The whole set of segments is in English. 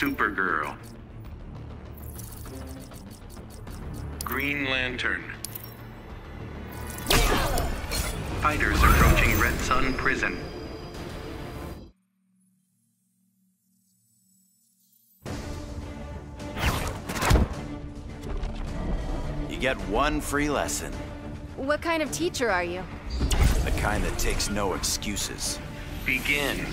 Supergirl. Green Lantern. Fighters approaching Red Sun Prison. You get one free lesson. What kind of teacher are you? The kind that takes no excuses. Begin.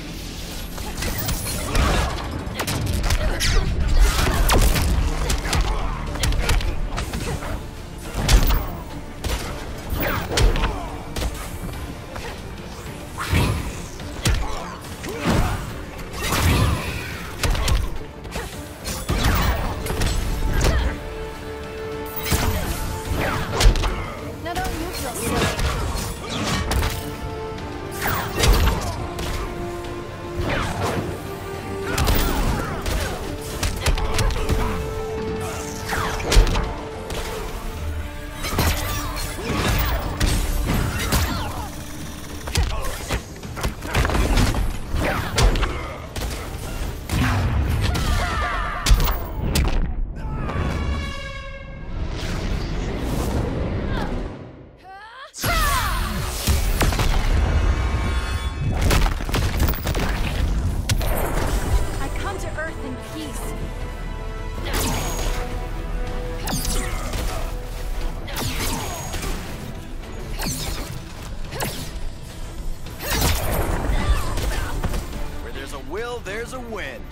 Win.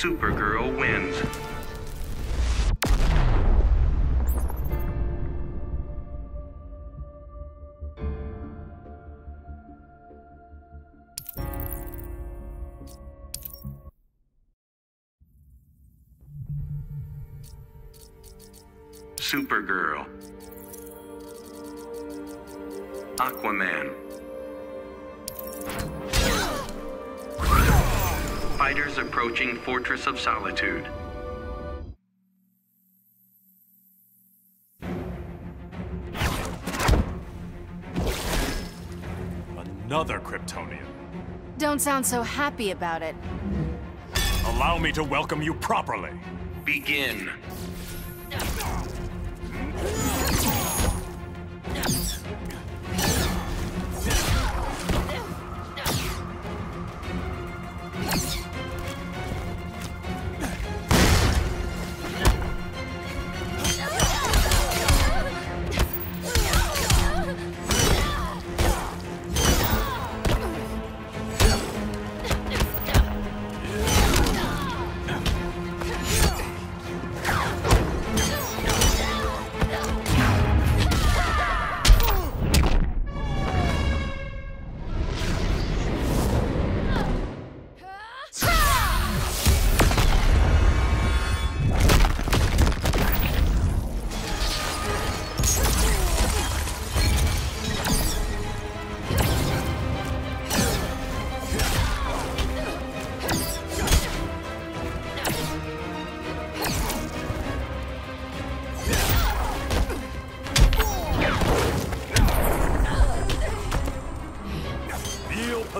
Supergirl wins. Supergirl. Aquaman. Fighters approaching Fortress of Solitude. Another Kryptonian. Don't sound so happy about it. Allow me to welcome you properly. Begin.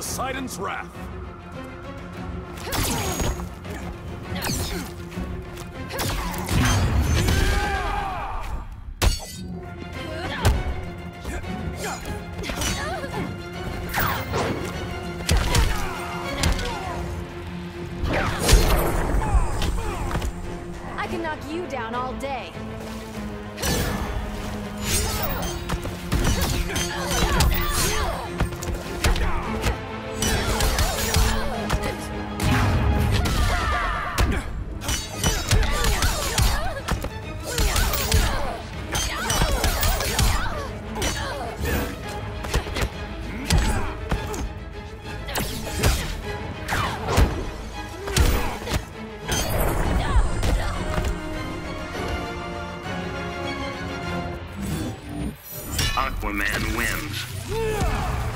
Poseidon's wrath. I can knock you down all day. Aquaman wins.